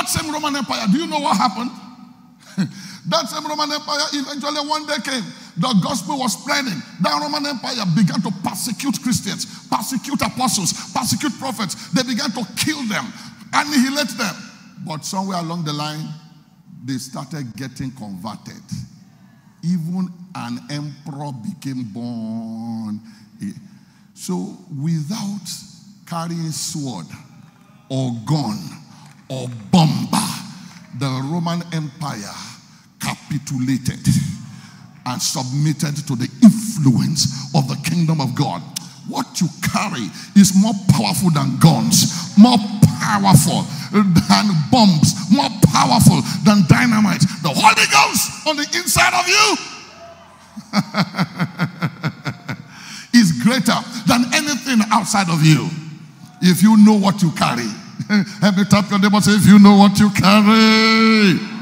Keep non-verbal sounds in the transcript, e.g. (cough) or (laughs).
That same Roman Empire, do you know what happened? (laughs) that same Roman Empire eventually one day came. The gospel was spreading. That Roman Empire began to persecute Christians, persecute apostles, persecute prophets. They began to kill them, annihilate them. But somewhere along the line, they started getting converted. Even an emperor became born. So without carrying sword or gun or the Roman Empire capitulated and submitted to the influence of the kingdom of God. What you carry is more powerful than guns, more powerful than bombs, more powerful than dynamite. The Holy Ghost on the inside of you (laughs) is greater than anything outside of you. If you know what you carry, Help me tap your neighbor. Say, if you know what you carry.